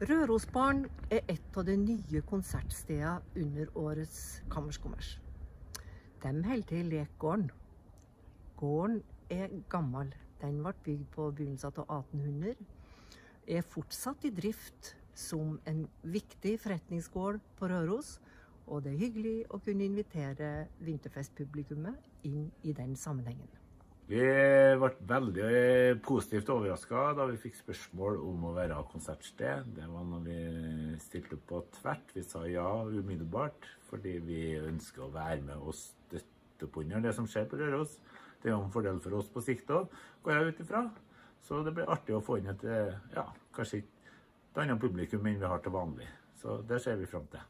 Rørosbarn er et av de nye konsertstedene under årets Kammerskommers. De holder til i Lekgården. Gården er gammel. Den ble bygd på begynnelsen av 1800. Er fortsatt i drift som en viktig forretningsgård på Røros. Og det er hyggelig å kunne invitere vinterfestpublikummet inn i den sammenhengen. Vi ble veldig positivt overraska da vi fikk spørsmål om å være konsertsted. Det var når vi stilte opp på tvert. Vi sa ja umiddelbart, fordi vi ønsker å være med og støtte opp under det som skjer på Røros. Det er jo en fordel for oss på sikt òg, går jeg ut ifra. Så det blir artig å få inn et ja, kanskje et annet publikum enn vi har til vanlig. Så det ser vi fram til.